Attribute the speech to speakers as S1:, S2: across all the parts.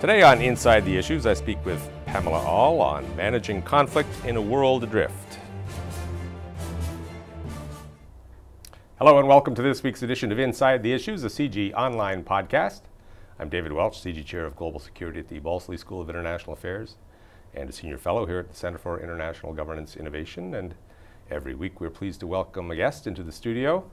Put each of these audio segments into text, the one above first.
S1: Today on Inside the Issues, I speak with Pamela Aall on managing conflict in a world adrift. Hello and welcome to this week's edition of Inside the Issues, a CIGI online podcast. I'm David Welch, CIGI Chair of Global Security at the Balsillie School of International Affairs and a Senior Fellow here at the Center for International Governance Innovation. And every week we're pleased to welcome a guest into the studio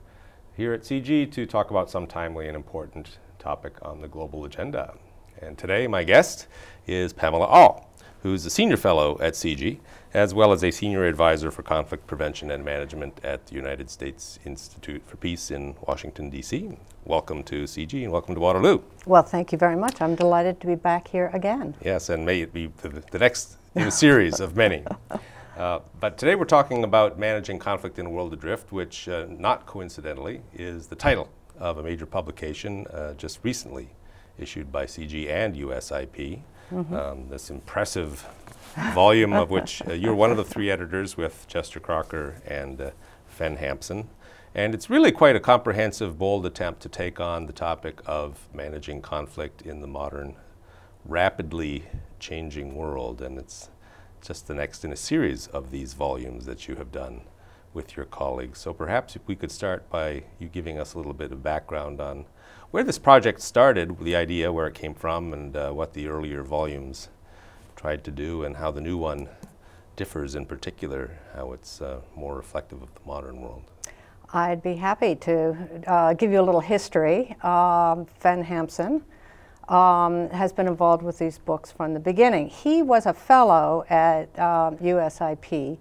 S1: here at CIGI to talk about some timely and important topic on the global agenda. And today, my guest is Pamela Aall, who's a senior fellow at CIGI, as well as a senior advisor for conflict prevention and management at the United States Institute for Peace in Washington, D.C. Welcome to CIGI and welcome to Waterloo.
S2: Well, thank you very much. I'm delighted to be back here again.
S1: Yes, and may it be the, the next in a series of many. Uh, but today we're talking about managing conflict in a world adrift, which, uh, not coincidentally, is the title of a major publication uh, just recently issued by CIGI and USIP. Mm-hmm. Um, this impressive volume of which uh, you're one of the three editors with Chester Crocker and uh, Fen Hampson. And it's really quite a comprehensive, bold attempt to take on the topic of managing conflict in the modern, rapidly changing world. And it's just the next in a series of these volumes that you have done with your colleagues. So perhaps if we could start by you giving us a little bit of background on where this project started, the idea, where it came from, and uh, what the earlier volumes tried to do, and how the new one differs in particular, how it's uh, more reflective of the modern world.
S2: I'd be happy to uh, give you a little history. Um, Hampson um, has been involved with these books from the beginning. He was a fellow at um, USIP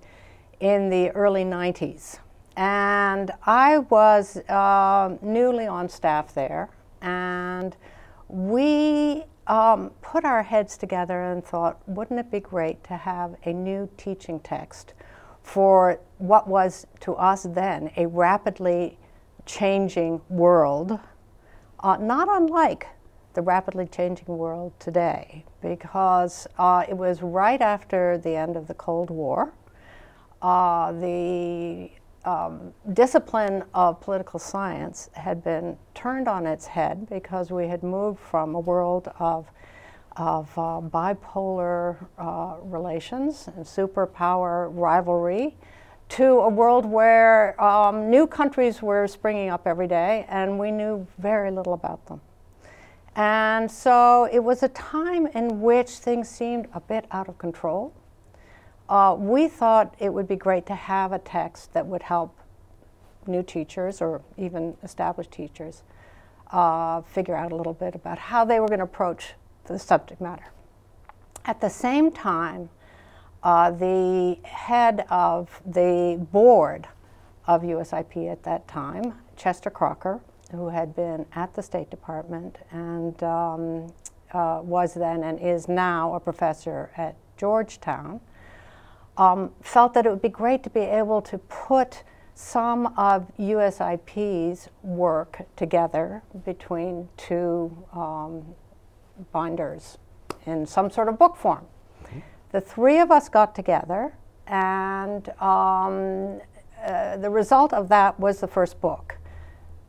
S2: in the early 90s. And I was uh, newly on staff there and we um, put our heads together and thought, wouldn't it be great to have a new teaching text for what was to us then a rapidly changing world, uh, not unlike the rapidly changing world today, because uh, it was right after the end of the Cold War. Uh, the um, discipline of political science had been turned on its head because we had moved from a world of, of uh, bipolar uh, relations and superpower rivalry to a world where um, new countries were springing up every day and we knew very little about them. And so it was a time in which things seemed a bit out of control. Uh, we thought it would be great to have a text that would help new teachers or even established teachers uh, figure out a little bit about how they were going to approach the subject matter. At the same time, uh, the head of the board of USIP at that time, Chester Crocker, who had been at the State Department and um, uh, was then and is now a professor at Georgetown, um, felt that it would be great to be able to put some of USIP's work together between two um, binders in some sort of book form. Mm-hmm. The three of us got together, and um, uh, the result of that was the first book,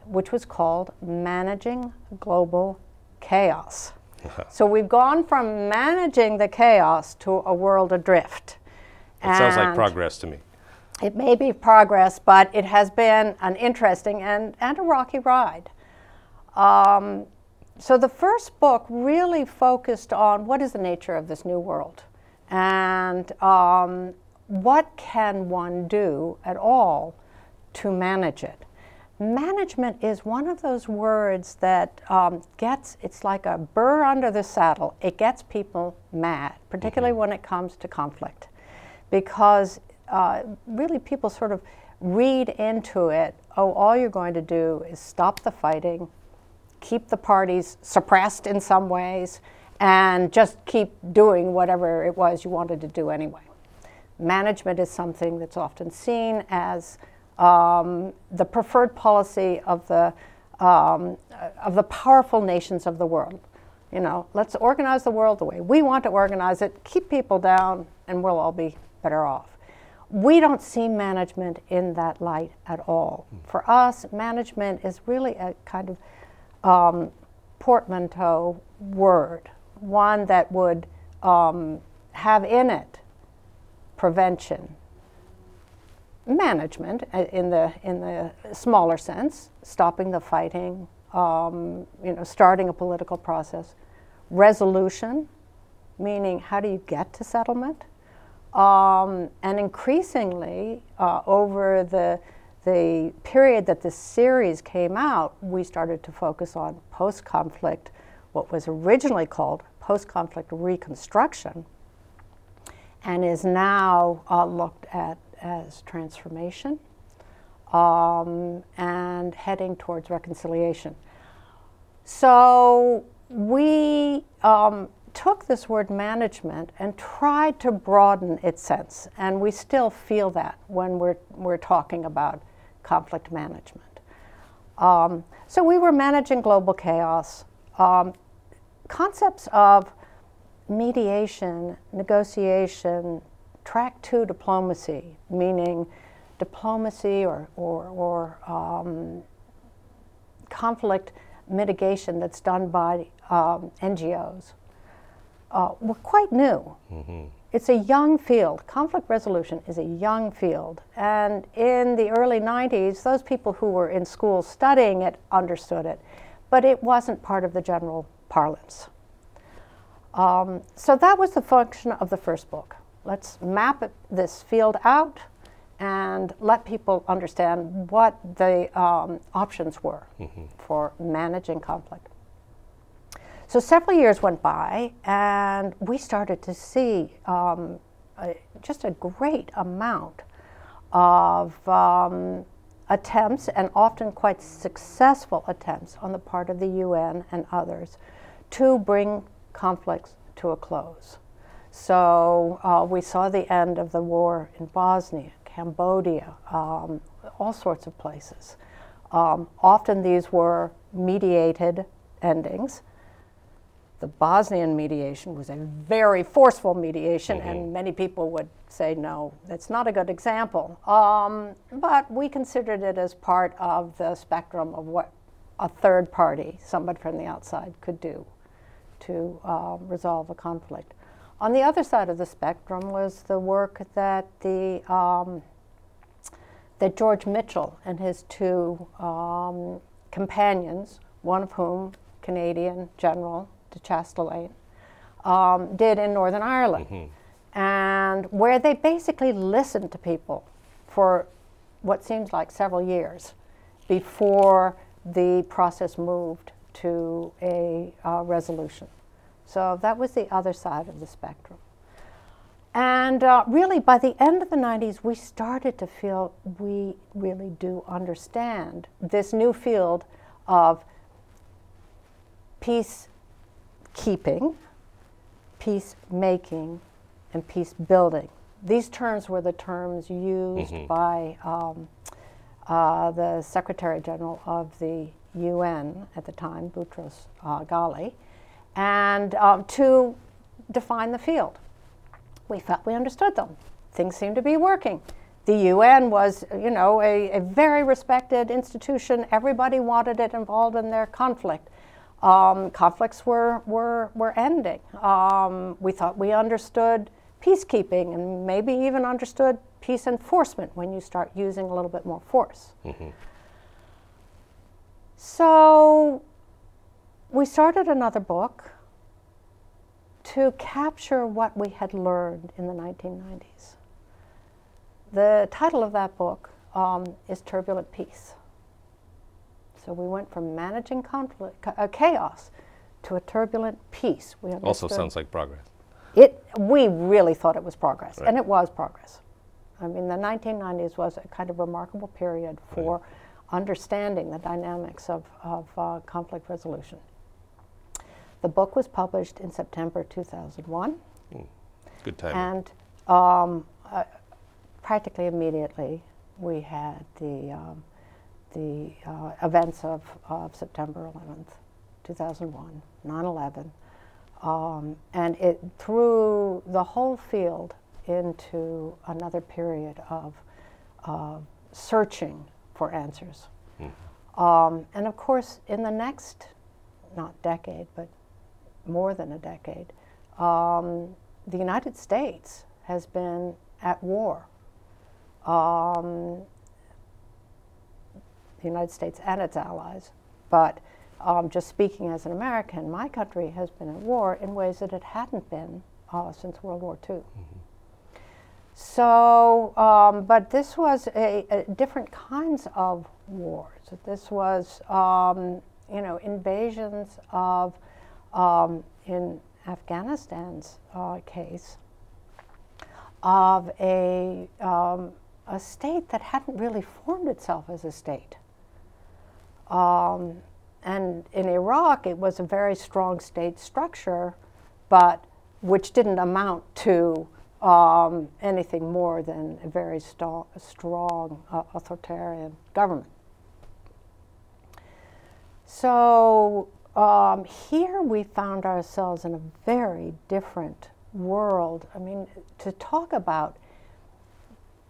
S2: which was called Managing Global Chaos. so we've gone from managing the chaos to a world adrift.
S1: It sounds like progress to me.
S2: It may be progress, but it has been an interesting and, and a rocky ride. Um, so the first book really focused on what is the nature of this new world and um, what can one do at all to manage it. Management is one of those words that um, gets, it's like a burr under the saddle. It gets people mad, particularly mm-hmm. when it comes to conflict, because uh, really people sort of read into it, oh, all you're going to do is stop the fighting, keep the parties suppressed in some ways, and just keep doing whatever it was you wanted to do anyway. Management is something that's often seen as um, the preferred policy of the, um, of the powerful nations of the world. You know, let's organize the world the way we want to organize it, keep people down, and we'll all be off we don't see management in that light at all. For us, management is really a kind of um, portmanteau word. one that would um, have in it prevention, management uh, in the in the smaller sense, stopping the fighting, um, you know, starting a political process, resolution, meaning how do you get to settlement, um, and increasingly uh, over the the period that this series came out, we started to focus on post-conflict, what was originally called post-conflict reconstruction, and is now uh, looked at as transformation um, and heading towards reconciliation. So we um, took this word management and tried to broaden its sense, and we still feel that when we're, we're talking about conflict management. Um, so we were managing global chaos. Um, concepts of mediation, negotiation, track two diplomacy, meaning diplomacy or, or, or um, conflict mitigation that's done by um, NGOs, uh, were quite new. Mm-hmm. It's a young field. Conflict resolution is a young field. And in the early 90s, those people who were in school studying it understood it, but it wasn't part of the general parlance. Um, so that was the function of the first book. Let's map it, this field out and let people understand what the um, options were mm-hmm. for managing conflict. So several years went by, and we started to see um, a, just a great amount of um, attempts, and often quite successful attempts, on the part of the UN and others to bring conflicts to a close. So uh, we saw the end of the war in Bosnia, Cambodia, um, all sorts of places. Um, often these were mediated endings the Bosnian mediation was a very forceful mediation, mm-hmm. and many people would say, no, that's not a good example. Um, but we considered it as part of the spectrum of what a third party, somebody from the outside, could do to uh, resolve a conflict. On the other side of the spectrum was the work that the um, that George Mitchell and his two um, companions, one of whom Canadian general de Chastelain, um, did in Northern Ireland, mm-hmm. and where they basically listened to people for what seems like several years before the process moved to a uh, resolution. So that was the other side of the spectrum. And uh, really, by the end of the 90s, we started to feel we really do understand this new field of peace keeping, peacemaking, and peace building. These terms were the terms used mm-hmm. by um, uh, the Secretary General of the UN at the time, Boutros uh, Ghali, and um, to define the field. We felt we understood them. Things seemed to be working. The UN was, you know, a, a very respected institution. Everybody wanted it involved in their conflict um, conflicts were, were, were ending. Um, we thought we understood peacekeeping and maybe even understood peace enforcement when you start using a little bit more force. Mm-hmm. So we started another book to capture what we had learned in the 1990s. The title of that book um, is Turbulent Peace. So we went from managing conflict, uh, chaos to a turbulent peace.
S1: We also sounds like progress.
S2: It, we really thought it was progress, right. and it was progress. I mean, the 1990s was a kind of remarkable period for right. understanding the dynamics of, of uh, conflict resolution. The book was published in September 2001. Mm.
S1: Good time.
S2: And um, uh, practically immediately, we had the um, the uh, events of, of September 11th, 2001, 9 11. Um, and it threw the whole field into another period of uh, searching for answers. Mm. Um, and of course, in the next, not decade, but more than a decade, um, the United States has been at war. Um, the United States and its allies, but um, just speaking as an American, my country has been at war in ways that it hadn't been uh, since World War II. Mm-hmm. So, um, but this was a, a, different kinds of wars. This was, um, you know, invasions of, um, in Afghanistan's uh, case, of a, um, a state that hadn't really formed itself as a state. Um, and in Iraq, it was a very strong state structure, but which didn't amount to um, anything more than a very st strong uh, authoritarian government. So um, here we found ourselves in a very different world. I mean, to talk about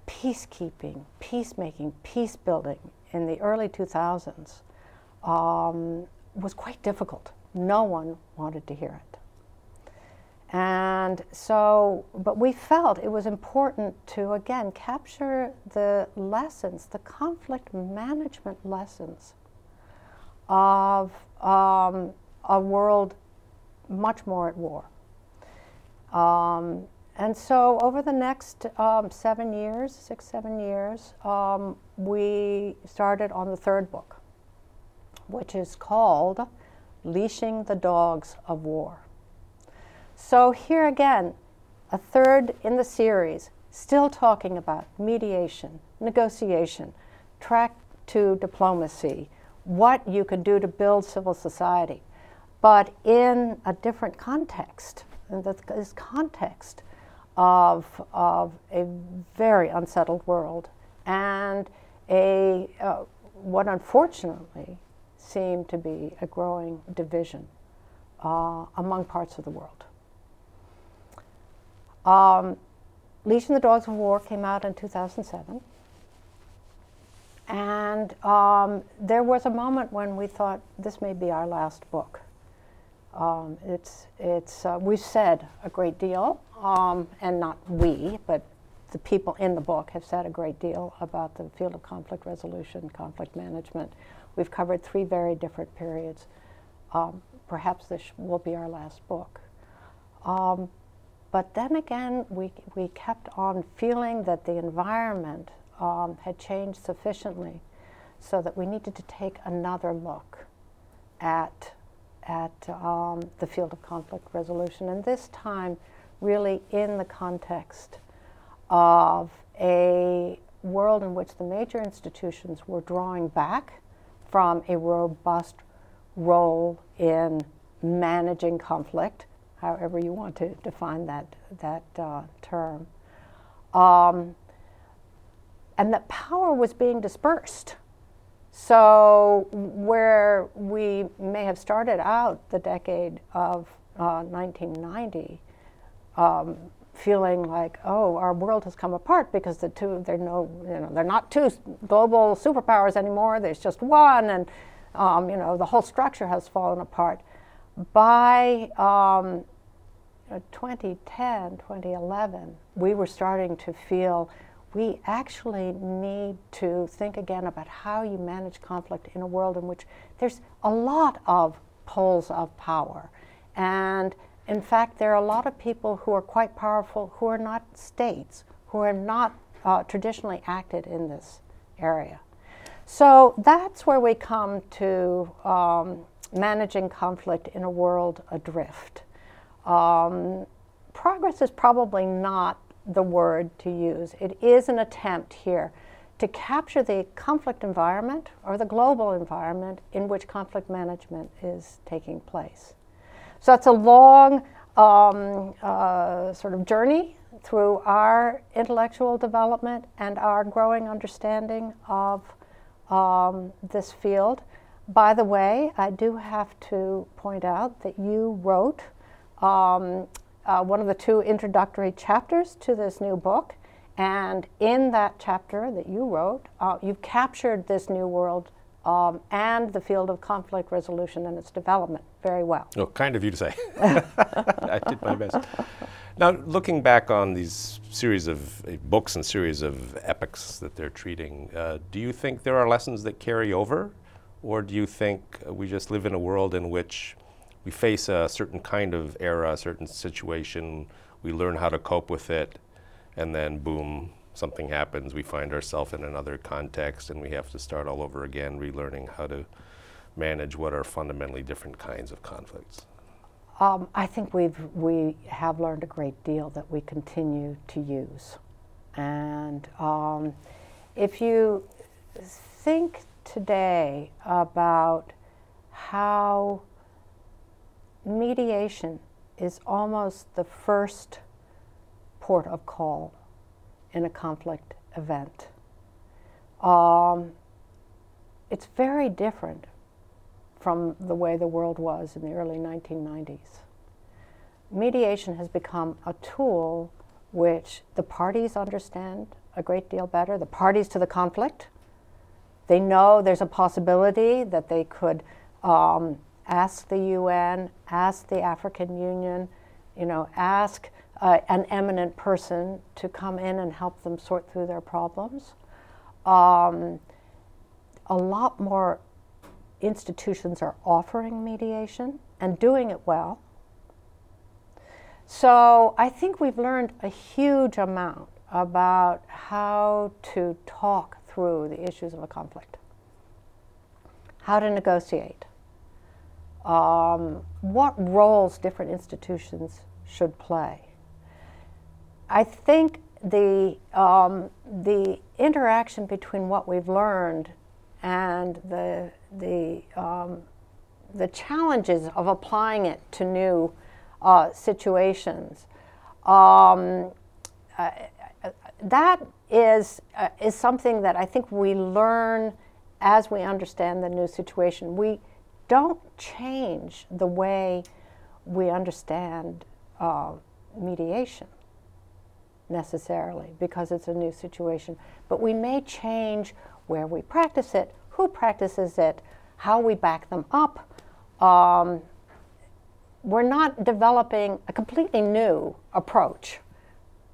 S2: peacekeeping, peacemaking, peace building in the early 2000s um, was quite difficult. No one wanted to hear it. And so, but we felt it was important to, again, capture the lessons, the conflict management lessons of um, a world much more at war. Um, and so, over the next um, seven years, six, seven years, um, we started on the third book which is called Leashing the Dogs of War. So, here again, a third in the series, still talking about mediation, negotiation, track two diplomacy, what you can do to build civil society, but in a different context, in this context of, of a very unsettled world and a, uh, what unfortunately seem to be a growing division uh, among parts of the world. Um, Leashing the Dogs of War came out in 2007. And um, there was a moment when we thought this may be our last book. Um, it's, it's, uh, we've said a great deal, um, and not we, but the people in the book have said a great deal about the field of conflict resolution, conflict management, We've covered three very different periods. Um, perhaps this will be our last book. Um, but then again, we, we kept on feeling that the environment um, had changed sufficiently so that we needed to take another look at, at um, the field of conflict resolution. And this time, really in the context of a world in which the major institutions were drawing back from a robust role in managing conflict, however you want to define that, that uh, term. Um, and that power was being dispersed. So, where we may have started out the decade of uh, 1990, um, feeling like, oh, our world has come apart because the two, they're no, you know, they're not two global superpowers anymore. There's just one, and um, you know, the whole structure has fallen apart. By um, 2010, 2011, we were starting to feel we actually need to think again about how you manage conflict in a world in which there's a lot of poles of power. And in fact, there are a lot of people who are quite powerful who are not states, who are not uh, traditionally acted in this area. So that's where we come to um, managing conflict in a world adrift. Um, progress is probably not the word to use. It is an attempt here to capture the conflict environment or the global environment in which conflict management is taking place. So it's a long um, uh, sort of journey through our intellectual development and our growing understanding of um, this field. By the way, I do have to point out that you wrote um, uh, one of the two introductory chapters to this new book. And in that chapter that you wrote, uh, you've captured this new world um, and the field of conflict resolution and its development very well.
S1: Oh, kind of you to say. I did my best. Now, looking back on these series of uh, books and series of epics that they're treating, uh, do you think there are lessons that carry over? Or do you think we just live in a world in which we face a certain kind of era, a certain situation, we learn how to cope with it, and then boom, something happens, we find ourselves in another context and we have to start all over again, relearning how to manage what are fundamentally different kinds of conflicts?
S2: Um, I think we've we have learned a great deal that we continue to use, and um, if you think today about how mediation is almost the first port of call in a conflict event. Um, it's very different from the way the world was in the early 1990s. Mediation has become a tool which the parties understand a great deal better, the parties to the conflict. They know there's a possibility that they could um, ask the UN, ask the African Union, you know, ask uh, an eminent person to come in and help them sort through their problems. Um, a lot more institutions are offering mediation and doing it well. So I think we've learned a huge amount about how to talk through the issues of a conflict, how to negotiate, um, what roles different institutions should play. I think the, um, the interaction between what we've learned and the, the, um, the challenges of applying it to new uh, situations, um, uh, that is, uh, is something that I think we learn as we understand the new situation. We don't change the way we understand uh, mediation necessarily because it's a new situation. But we may change where we practice it, who practices it, how we back them up. Um, we're not developing a completely new approach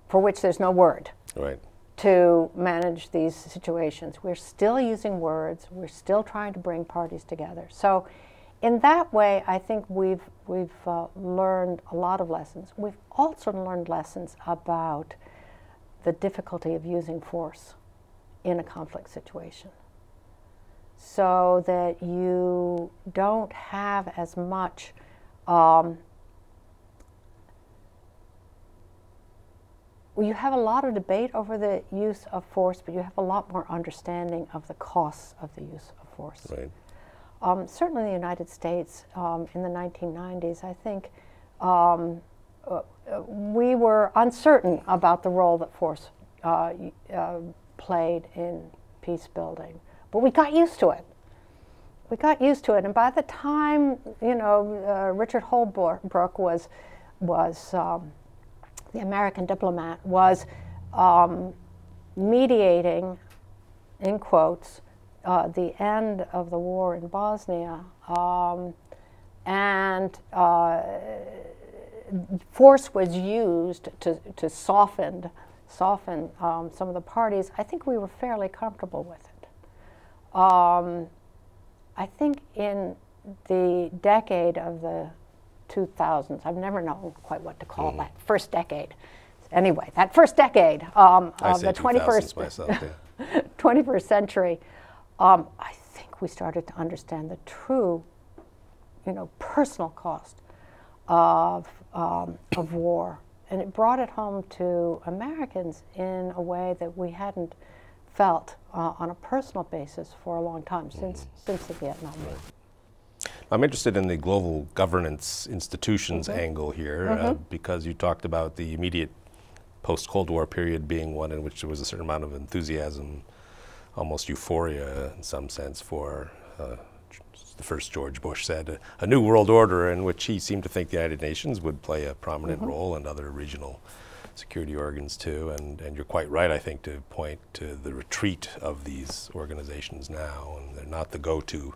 S2: for which there's no word
S1: right.
S2: to manage these situations. We're still using words, we're still trying to bring parties together. So in that way, I think we've, we've uh, learned a lot of lessons. We've also learned lessons about the difficulty of using force in a conflict situation so that you don't have as much um, well, you have a lot of debate over the use of force, but you have a lot more understanding of the costs of the use of force.
S1: Right.
S2: Um, certainly in the United States um, in the 1990s, I think um, uh, we were uncertain about the role that force uh, uh, played in peace building, but we got used to it. We got used to it, and by the time you know uh, Richard Holbrooke was was um, the American diplomat was um, mediating, in quotes, uh, the end of the war in Bosnia, um, and uh, force was used to, to soften, soften um, some of the parties, I think we were fairly comfortable with it. Um, I think in the decade of the 2000s, I've never known quite what to call mm. that first decade. Anyway, that first decade um, of the 21st, myself, yeah. 21st century, um, I think we started to understand the true, you know, personal cost of, um, of war. And it brought it home to Americans in a way that we hadn't felt uh, on a personal basis for a long time, since, mm -hmm. since the Vietnam War.
S1: I'm interested in the global governance institutions mm -hmm. angle here mm -hmm. uh, mm-hmm. because you talked about the immediate post Cold War period being one in which there was a certain amount of enthusiasm almost euphoria in some sense for uh, the first George Bush said, a, a, new world order in which he seemed to think the United Nations would play a prominent mm -hmm. role and other regional security organs too. And, and you're quite right, I think, to point to the retreat of these organizations now, and they're not the go-to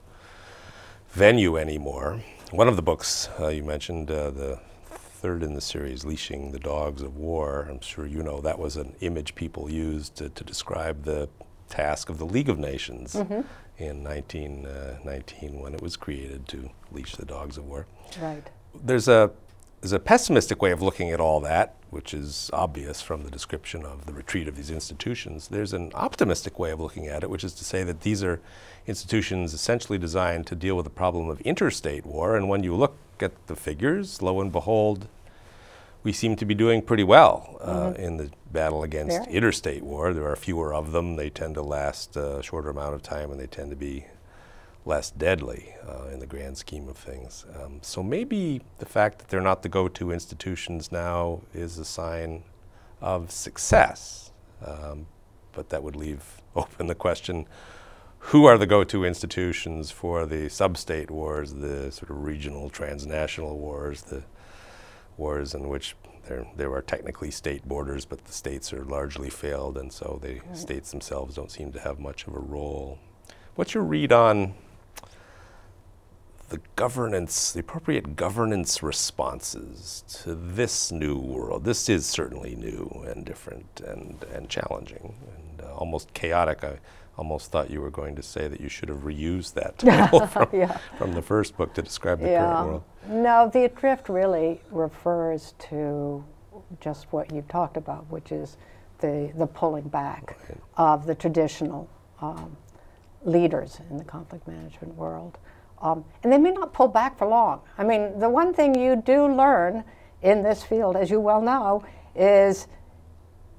S1: venue anymore. One of the books uh, you mentioned, uh, the third in the series, Leashing the Dogs of War, I'm sure you know that was an image people used to, to describe the task of the League of Nations mm -hmm. in 1919 uh, when it was created to leash the dogs of war.
S2: Right.
S1: There's a there's a pessimistic way of looking at all that, which is obvious from the description of the retreat of these institutions. There's an optimistic way of looking at it, which is to say that these are institutions essentially designed to deal with the problem of interstate war. And when you look at the figures, lo and behold, we seem to be doing pretty well uh, mm -hmm. in the battle against Very. interstate war. There are fewer of them. They tend to last a shorter amount of time and they tend to be less deadly uh, in the grand scheme of things. Um, so maybe the fact that they're not the go-to institutions now is a sign of success. Um, but that would leave open the question, who are the go-to institutions for the sub-state wars, the sort of regional transnational wars, the wars in which there, there are technically state borders, but the states are largely failed, and so the right. states themselves don't seem to have much of a role. What's your read on the governance, the appropriate governance responses to this new world. This is certainly new and different and, and challenging and uh, almost chaotic. I almost thought you were going to say that you should have reused that title from, yeah. from the first book to describe the yeah. current world.
S2: No, the adrift really refers to just what you talked about, which is the, the pulling back right. of the traditional um, leaders in the conflict management world. Um, and they may not pull back for long. I mean, the one thing you do learn in this field, as you well know, is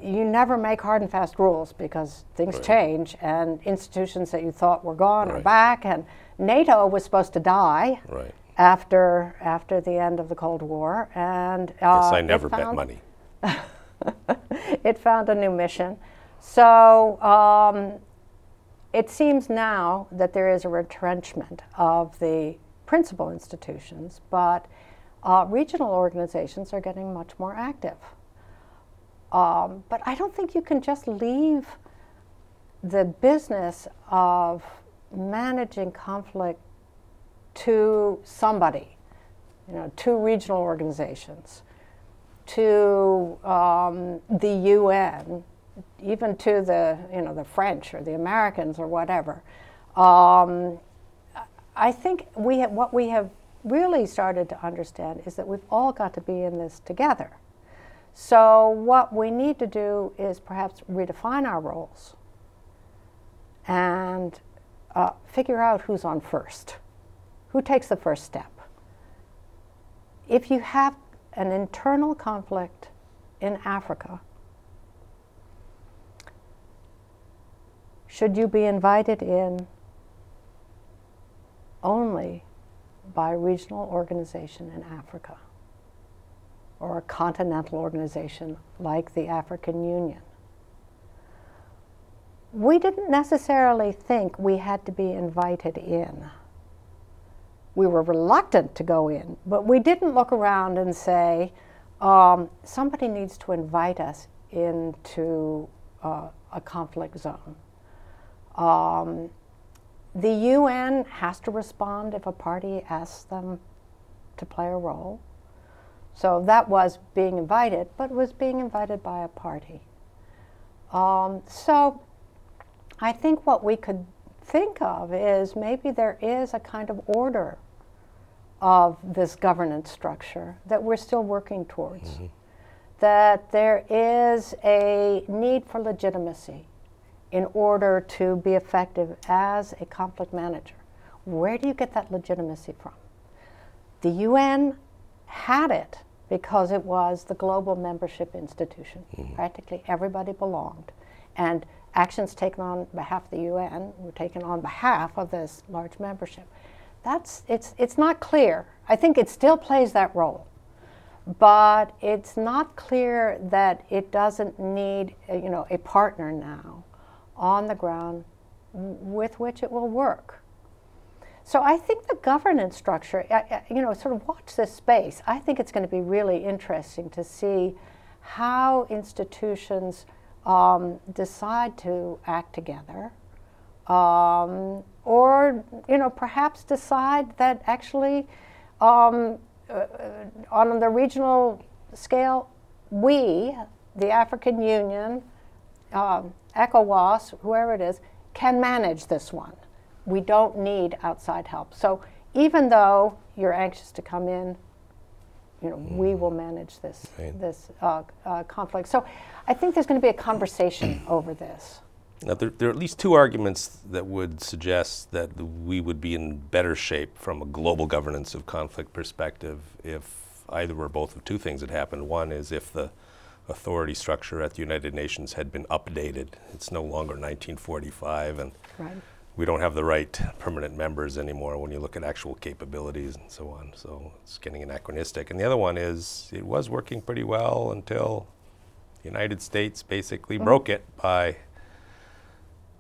S2: you never make hard and fast rules because things right. change and institutions that you thought were gone right. are back. And NATO was supposed to die right. after after the end of the Cold War. And
S1: uh, yes, I never bet money.
S2: it found a new mission. So um, it seems now that there is a retrenchment of the principal institutions, but uh, regional organizations are getting much more active. Um, but I don't think you can just leave the business of managing conflict to somebody, you know, to regional organizations, to um, the UN, even to the you know the French or the Americans or whatever. Um, I think we have, what we have really started to understand is that we've all got to be in this together. So what we need to do is perhaps redefine our roles and uh, figure out who's on first, who takes the first step. If you have an internal conflict in Africa, should you be invited in only by a regional organization in Africa or a continental organization like the African Union. We didn't necessarily think we had to be invited in. We were reluctant to go in, but we didn't look around and say, um, somebody needs to invite us into uh, a conflict zone. Um, the UN has to respond if a party asks them to play a role. So that was being invited, but was being invited by a party. Um, so I think what we could think of is maybe there is a kind of order of this governance structure that we're still working towards. Mm -hmm. That there is a need for legitimacy in order to be effective as a conflict manager. Where do you get that legitimacy from? The UN had it because it was the global membership institution. Mm -hmm. Practically everybody belonged. And actions taken on behalf of the UN were taken on behalf of this large membership. That's, it's, it's not clear. I think it still plays that role. But it's not clear that it doesn't need, you know, a partner now on the ground with which it will work. So I think the governance structure, you know, sort of watch this space. I think it's going to be really interesting to see how institutions um, decide to act together, um, or you know perhaps decide that actually um, uh, on the regional scale, we, the African Union, uh, ECOWAS, whoever it is, can manage this one. We don't need outside help. So even though you're anxious to come in, you know, mm. we will manage this right. this uh, uh, conflict. So I think there's going to be a conversation over this.
S1: Now, there, there, are at least two arguments that would suggest that we would be in better shape from a global governance of conflict perspective if either or both of two things had happened. One is if the authority structure at the United Nations had been updated. It's no longer 1945, and right. we don't have the right permanent members anymore when you look at actual capabilities and so on. So it's getting anachronistic. And the other one is it was working pretty well until the United States basically mm. broke it by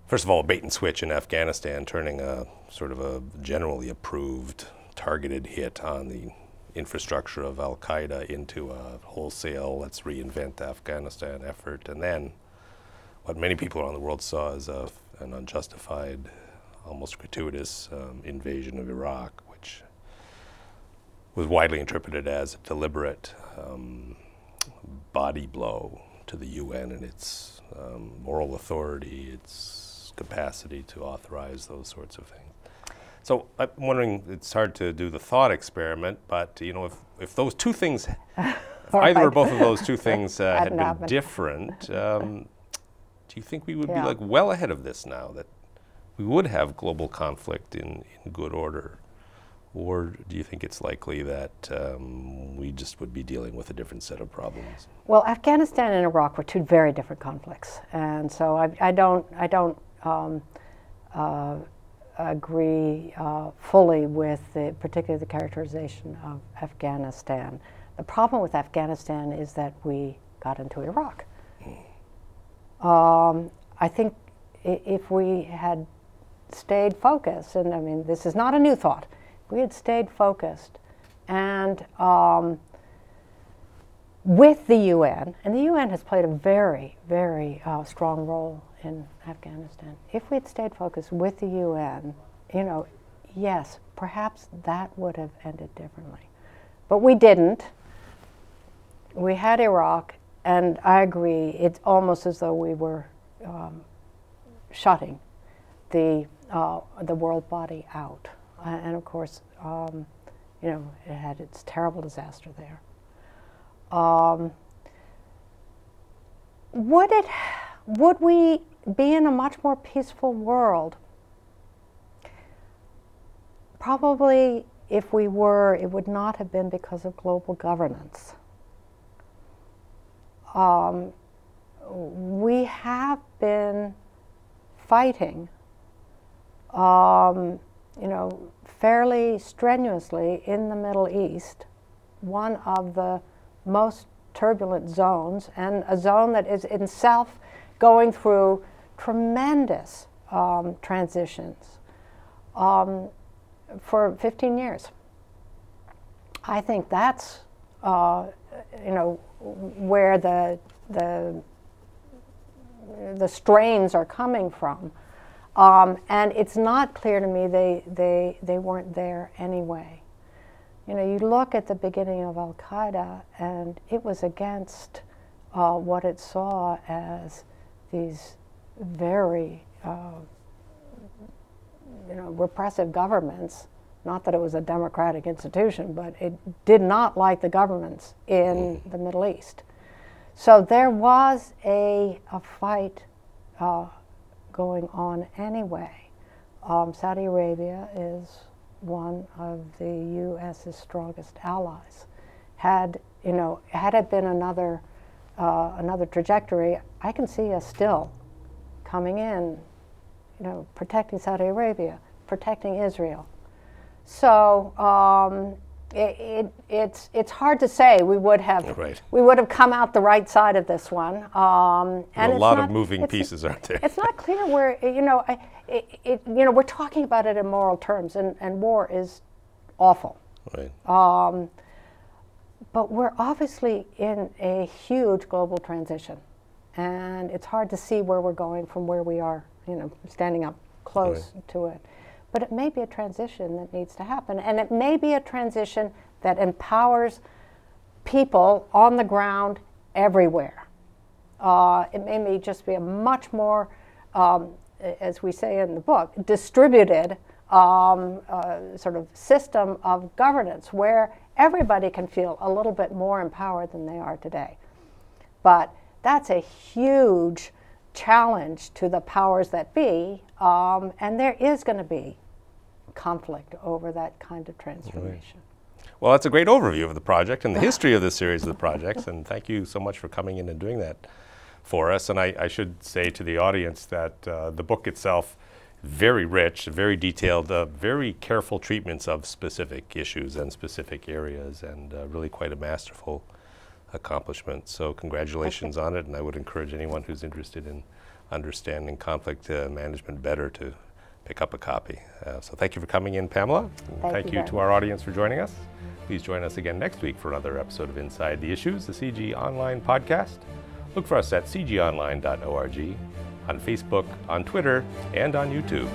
S1: first of all, a bait and switch in Afghanistan, turning a sort of a generally approved targeted hit on the infrastructure of Al Qaeda into a wholesale, let's reinvent Afghanistan effort. And then what many people around the world saw as a, an unjustified, almost gratuitous um, invasion of Iraq, which was widely interpreted as a deliberate um, body blow to the UN and its um, moral authority, its capacity to authorize those sorts of things. So I'm wondering, it's hard to do the thought experiment, but you know, if, if those two things, either or both of those two things uh, had been happen. different, um, do you think we would yeah. be like well ahead of this now, that we would have global conflict in, in good order? Or do you think it's likely that um, we just would be dealing with a different set of problems?
S2: Well, Afghanistan and Iraq were two very different conflicts, and so I, I don't, I don't um, uh, agree uh, fully with the, particularly the characterization of Afghanistan. The problem with Afghanistan is that we got into Iraq. Um, I think if we had stayed focused, and I mean, this is not a new thought, we had stayed focused and um, with the UN, and the UN has played a very, very uh, strong role in Afghanistan. If we'd stayed focused with the UN, you know, yes, perhaps that would have ended differently. But we didn't. We had Iraq, and I agree, it's almost as though we were um, shutting the, uh, the world body out. Uh, and of course, um, you know, it had its terrible disaster there. Um, would it, would we be in a much more peaceful world. Probably if we were, it would not have been because of global governance. Um, we have been fighting, um, you know, fairly strenuously in the Middle East, one of the most turbulent zones, and a zone that is itself going through tremendous um, transitions um, for 15 years. I think that's uh, you know where the the the strains are coming from, um, and it's not clear to me they they they weren't there anyway. You know, you look at the beginning of Al Qaeda, and it was against uh, what it saw as these very uh, you know, repressive governments. Not that it was a democratic institution, but it did not like the governments in the Middle East. So there was a, a fight uh, going on anyway. Um, Saudi Arabia is one of the U.S.'s strongest allies. Had you know, had it been another uh, another trajectory, I can see us still coming in, you know, protecting Saudi Arabia, protecting Israel. So um, it, it, it's it's hard to say we would have right. we would have come out the right side of this one.
S1: Um, and a lot not, of moving pieces, aren't there?
S2: It's not clear where you know it, it, you know we're talking about it in moral terms, and, and war is awful.
S1: Right.
S2: Um, but we're obviously in a huge global transition, and it's hard to see where we're going from where we are, you know, standing up close right. to it. But it may be a transition that needs to happen, and it may be a transition that empowers people on the ground everywhere. Uh, it may just be a much more, um, as we say in the book, distributed um, uh, sort of system of governance where everybody can feel a little bit more empowered than they are today. But that's a huge challenge to the powers that be, um, and there is going to be conflict over that kind of transformation.
S1: Well, that's a great overview of the project and the history of the series of the projects, and thank you so much for coming in and doing that for us. And I, I should say to the audience that uh, the book itself very rich, very detailed, uh, very careful treatments of specific issues and specific areas, and uh, really quite a masterful accomplishment. So congratulations on it, and I would encourage anyone who's interested in understanding conflict uh, management better to pick up a copy. Uh, so thank you for coming in, Pamela.
S2: Thank,
S1: thank
S2: you,
S1: you to our audience for joining us. Please join us again next week for another episode of Inside the Issues, the CIGI Online podcast. Look for us at cigionline.org, on Facebook, on Twitter, and on YouTube.